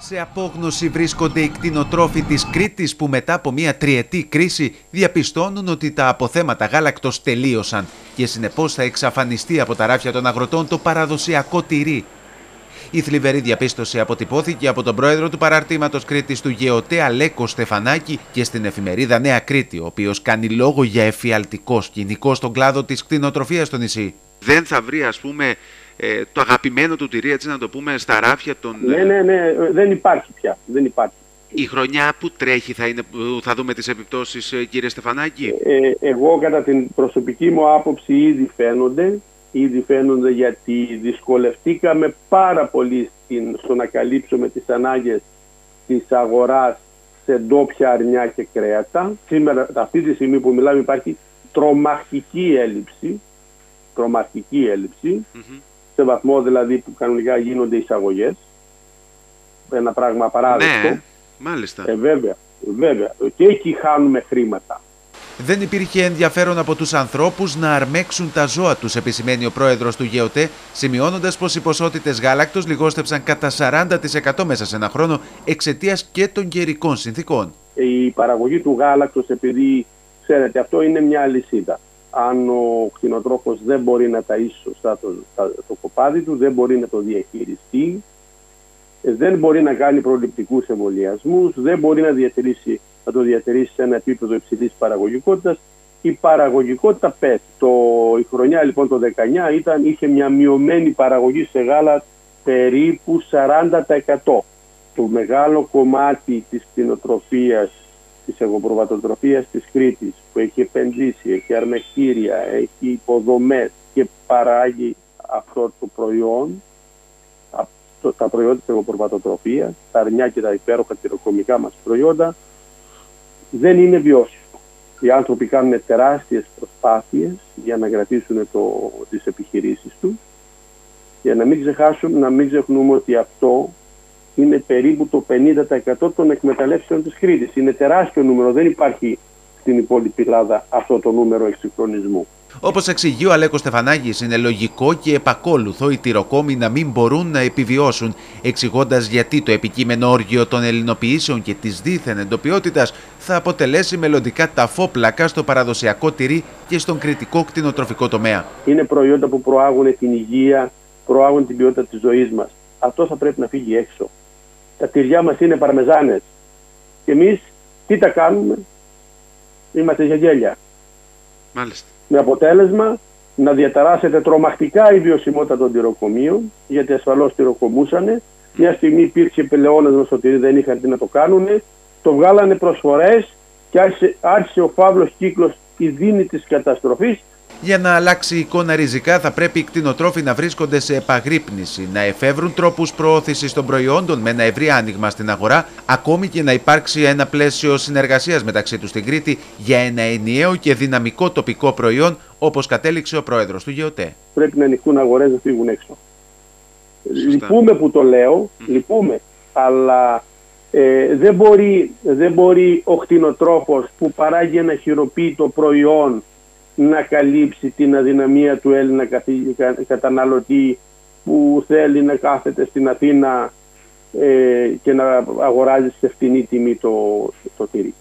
Σε απόγνωση βρίσκονται οι κτηνοτρόφοι της Κρήτης που μετά από μια τριετή κρίση διαπιστώνουν ότι τα αποθέματα γάλακτος τελείωσαν και συνεπώς θα εξαφανιστεί από τα ράφια των αγροτών το παραδοσιακό τυρί. Η θλιβερή διαπίστωση αποτυπώθηκε από τον πρόεδρο του παραρτήματος Κρήτης του Γεωτέ Αλέκο Στεφανάκη και στην εφημερίδα Νέα Κρήτη, ο οποίος κάνει λόγο για εφιαλτικό σκηνικό στον κλάδο της κτηνοτροφίας στο νησί. Δεν θα βρει ας πούμε ε, το αγαπημένο του τυρί, έτσι να το πούμε, στα ράφια των... Ναι, ναι, ναι, δεν υπάρχει πια, δεν υπάρχει. Η χρονιά που τρέχει θα είναι που θα δούμε τις επιπτώσεις, ε, κύριε Στεφανάκη; Ε, εγώ κατά την προσωπική μου άποψη ήδη φαίνονται, ήδη φαίνονται γιατί δυσκολευτήκαμε πάρα πολύ στην, στο να καλύψουμε τις ανάγκες της αγοράς σε ντόπια αρνιά και κρέατα. Σήμερα, αυτή τη στιγμή που μιλάμε υπάρχει τρομακτική έλλειψη, τρομακτική έλλειψη σε βαθμό δηλαδή που κανονικά γίνονται εισαγωγές. Ένα πράγμα απαράδεκτο. Ναι, μάλιστα. Ε, βέβαια, βέβαια. Και εκεί χάνουμε χρήματα. Δεν υπήρχε ενδιαφέρον από τους ανθρώπους να αρμέξουν τα ζώα τους, επισημαίνει ο πρόεδρος του ΓΕΟΤΕ, σημειώνοντας πως οι ποσότητες γάλακτος λιγόστεψαν κατά 40% μέσα σε ένα χρόνο εξαιτίας και των καιρικών συνθήκων. Η παραγωγή του γάλακτος, επειδή ξέρετε αυτό είναι μια αλυσίδα αν ο κτηνοτρόφος δεν μπορεί να ταΐσει σωστά το, το κοπάδι του, δεν μπορεί να το διαχειριστεί, ε, δεν μπορεί να κάνει προληπτικούς εμβολιασμούς, δεν μπορεί να, διατηρήσει, να το διατηρήσει σε ένα επίπεδο υψηλής παραγωγικότητας, η παραγωγικότητα πέφτει. Το, η χρονιά λοιπόν το 19 ήταν, είχε μια μειωμένη παραγωγή σε γάλα περίπου 40%. Το μεγάλο κομμάτι της κτηνοτροφίας της εγωπροβατοτροφίας της Κρήτης που έχει επενδύσει, έχει αρμεκτήρια, έχει υποδομές και παράγει αυτό το προϊόν, τα προϊόντα της εγωπροβατοτροφίας, τα αρνιά και τα υπέροχα τυροκομικά μας προϊόντα, δεν είναι βιώσιμο. Οι άνθρωποι κάνουν τεράστιες προσπάθειες για να κρατήσουν το, τις επιχειρήσεις τους και να μην ξεχάσουμε, να μην ξεχνούμε ότι αυτό είναι περίπου το 50% των εκμεταλλεύσεων της Κρήτης. Είναι τεράστιο νούμερο, δεν υπάρχει στην υπόλοιπη Ελλάδα αυτό το νούμερο εξυγχρονισμού. Όπως εξηγεί ο Αλέκος Στεφανάκης, είναι λογικό και επακόλουθο οι τυροκόμοι να μην μπορούν να επιβιώσουν, εξηγώντας γιατί το επικείμενο όργιο των ελληνοποιήσεων και της δίθεν εντοπιότητας θα αποτελέσει μελλοντικά ταφόπλακα στο παραδοσιακό τυρί και στον κριτικό κτηνοτροφικό τομέα. Είναι προϊόντα που προάγουν την υγεία, προάγουν την ποιότητα της ζωής μας. Αυτό θα πρέπει να φύγει έξω τα τυριά μας είναι παρμεζάνες. Και εμείς τι τα κάνουμε, είμαστε για γέλια. Μάλιστα. Με αποτέλεσμα να διαταράσσεται τρομακτικά η βιωσιμότητα των τυροκομείων, γιατί ασφαλώς τυροκομούσανε. Μια στιγμή υπήρξε πελεώνας στο τυρί, δεν είχαν τι να το κάνουν. Το βγάλανε προσφορές και άρχισε, άρχισε ο φαύλος κύκλος η δίνη της καταστροφής για να αλλάξει η εικόνα ριζικά θα πρέπει οι κτηνοτρόφοι να βρίσκονται σε επαγρύπνηση, να εφεύρουν τρόπους προώθησης των προϊόντων με ένα ευρύ άνοιγμα στην αγορά, ακόμη και να υπάρξει ένα πλαίσιο συνεργασίας μεταξύ τους στην Κρήτη για ένα ενιαίο και δυναμικό τοπικό προϊόν, όπως κατέληξε ο πρόεδρος του ΓΕΟΤΕ. Πρέπει να ανοιχτούν αγορές να φύγουν έξω. Λυπούμε που το λέω, λυπούμε, αλλά ε, δεν, μπορεί, δεν μπορεί ο κτηνοτρόφος που παράγει ένα χειροποίητο προϊόν να καλύψει την αδυναμία του Έλληνα καταναλωτή που θέλει να κάθεται στην Αθήνα ε, και να αγοράζει σε φτηνή τιμή το, το τυρί.